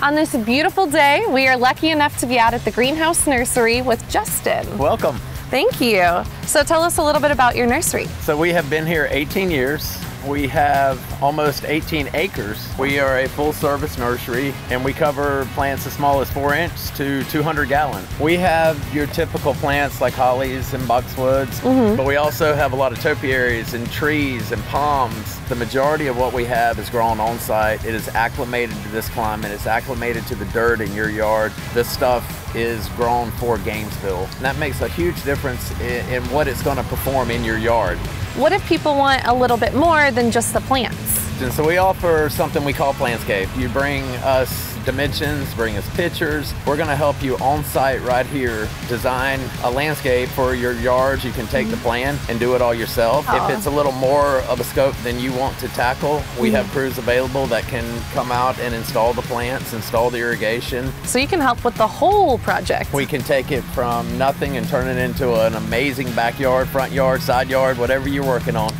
On this beautiful day, we are lucky enough to be out at the Greenhouse Nursery with Justin. Welcome. Thank you. So tell us a little bit about your nursery. So we have been here 18 years. We have almost 18 acres. We are a full service nursery and we cover plants as small as 4 inch to 200 gallon. We have your typical plants like hollies and boxwoods, mm-hmm. but we also have a lot of topiaries and trees and palms. The majority of what we have is grown on site. It is acclimated to this climate, it's acclimated to the dirt in your yard. This stuff is grown for Gainesville. And that makes a huge difference in, in what it's going to perform in your yard. What if people want a little bit more than just the plants? And so we offer something we call Plantscape. You bring us dimensions, bring us pictures. We're going to help you on site right here design a landscape for your yards. You can take mm-hmm. the plan and do it all yourself. Oh. If it's a little more of a scope than you want to tackle, we mm-hmm. have crews available that can come out and install the plants, install the irrigation. So you can help with the whole project. We can take it from nothing and turn it into an amazing backyard, front yard, side yard, whatever you're working on.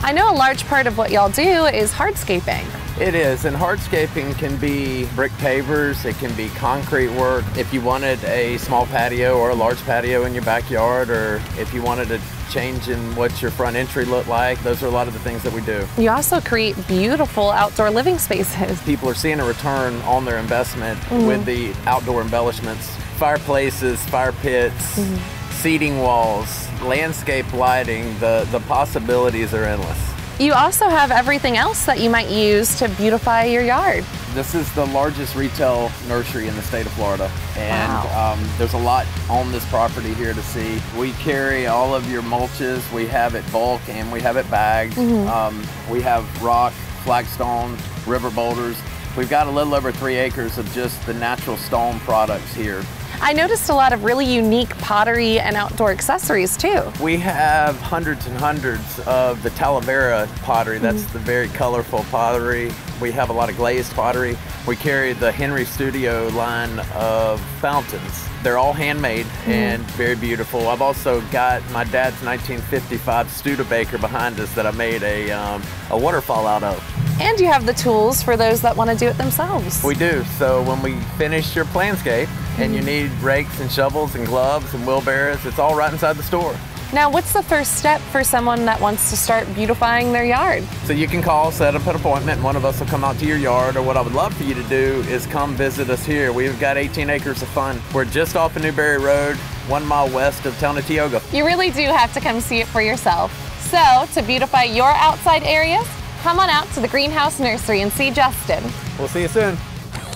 I know a large part of what y'all do is hardscaping. It is, and hardscaping can be brick pavers, it can be concrete work. If you wanted a small patio or a large patio in your backyard, or if you wanted a change in what your front entry looked like, those are a lot of the things that we do. You also create beautiful outdoor living spaces. People are seeing a return on their investment mm-hmm. with the outdoor embellishments, fireplaces, fire pits. Mm-hmm seating walls, landscape lighting, the, the possibilities are endless. You also have everything else that you might use to beautify your yard. This is the largest retail nursery in the state of Florida, and wow. um, there's a lot on this property here to see. We carry all of your mulches. We have it bulk and we have it bagged. Mm-hmm. Um, we have rock, flagstone, river boulders. We've got a little over three acres of just the natural stone products here. I noticed a lot of really unique pottery and outdoor accessories too. We have hundreds and hundreds of the Talavera pottery. That's mm-hmm. the very colorful pottery. We have a lot of glazed pottery. We carry the Henri Studio line of fountains. They're all handmade mm-hmm. and very beautiful. I've also got my dad's 1955 Studebaker behind us that I made a, um, a waterfall out of. And you have the tools for those that want to do it themselves. We do. So when we finish your plantscape, and you need rakes and shovels and gloves and wheelbarrows. It's all right inside the store. Now, what's the first step for someone that wants to start beautifying their yard? So you can call, set up an appointment, and one of us will come out to your yard. Or what I would love for you to do is come visit us here. We've got 18 acres of fun. We're just off of Newberry Road, one mile west of town of Tioga. You really do have to come see it for yourself. So, to beautify your outside areas, come on out to the Greenhouse Nursery and see Justin. We'll see you soon.